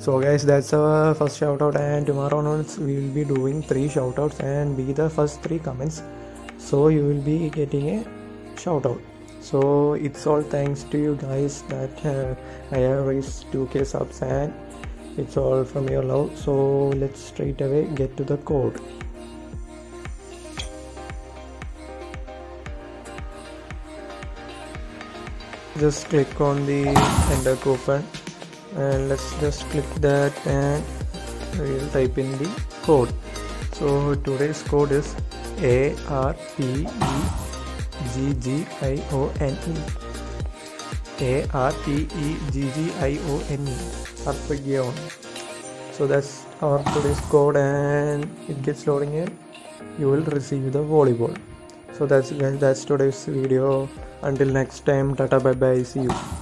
so guys that's our first shout out and tomorrow onwards we will be doing three shout outs and be the first three comments. So you will be getting a shout out so it's all thanks to you guys that uh, i have reached 2k subs and it's all from your love. So let's straight away get to the code. Just click on the enter coupon and let's just click that and we'll type in the code. So today's code is a r p e g g i o n e. A r p e g g i o n e. Arpeggione. so that's our today's code and it gets loading in. You will receive the volleyball. So that's guys that's today's video. Until next time tata bye bye see you